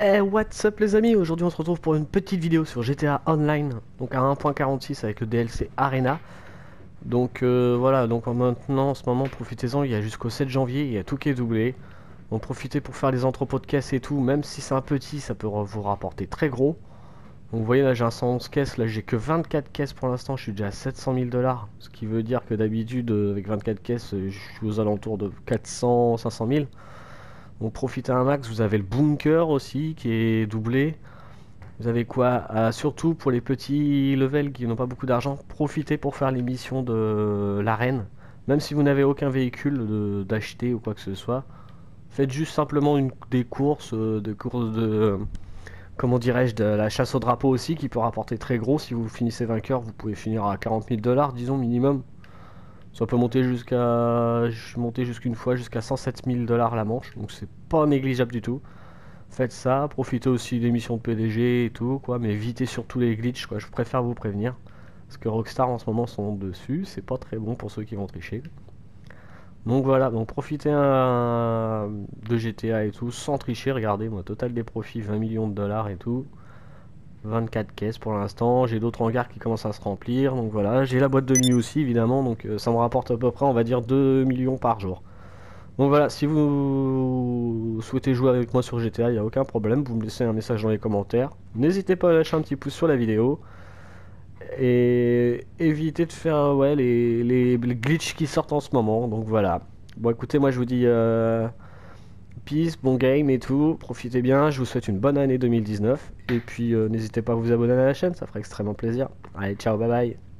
Eh, what's up les amis? Aujourd'hui on se retrouve pour une petite vidéo sur GTA Online, donc à 1.46 avec le DLC Arena. Donc euh, voilà, donc maintenant en ce moment profitez-en, il y a jusqu'au 7 janvier, il y a tout qui est doublé. Donc profitez pour faire les entrepôts de caisses et tout, même si c'est un petit, ça peut vous rapporter très gros. Donc vous voyez là j'ai un 111 caisses, là j'ai que 24 caisses pour l'instant, je suis déjà à 700 000 dollars. Ce qui veut dire que d'habitude euh, avec 24 caisses, je suis aux alentours de 400, 500 000. Donc profitez un max, vous avez le bunker aussi qui est doublé. Vous avez quoi? Ah, Surtout pour les petits levels qui n'ont pas beaucoup d'argent, profitez pour faire les missions de l'arène. Même si vous n'avez aucun véhicule d'acheter ou quoi que ce soit. Faites juste simplement des courses, euh, des courses de... comment dirais-je, de la chasse au drapeau aussi, qui peut rapporter très gros. Si vous finissez vainqueur, vous pouvez finir à 40 000 dollars, disons, minimum. Ça peut monter jusqu'à. Je suis monté jusqu'une fois jusqu'à 107 000 dollars la manche, donc c'est pas négligeable du tout. Faites ça, profitez aussi des missions de PDG et tout, quoi, mais évitez surtout les glitches. Je préfère vous prévenir. Parce que Rockstar en ce moment sont dessus, c'est pas très bon pour ceux qui vont tricher. Donc voilà, donc profitez de GTA et tout, sans tricher, regardez, moi, total des profits 20 millions de dollars et tout. 24 caisses pour l'instant. J'ai d'autres hangars qui commencent à se remplir. Donc voilà, j'ai la boîte de nuit aussi évidemment. Donc euh, ça me rapporte à peu près, on va dire, 2 millions par jour. Donc voilà, si vous souhaitez jouer avec moi sur GTA, il n'y a aucun problème. Vous me laissez un message dans les commentaires. N'hésitez pas à lâcher un petit pouce sur la vidéo. Et évitez de faire ouais, les, les, glitches qui sortent en ce moment. Donc voilà. Bon écoutez, moi je vous dis... Euh, peace, bon game et tout, profitez bien, je vous souhaite une bonne année 2019, et puis euh, n'hésitez pas à vous abonner à la chaîne, ça ferait extrêmement plaisir. Allez, ciao, bye bye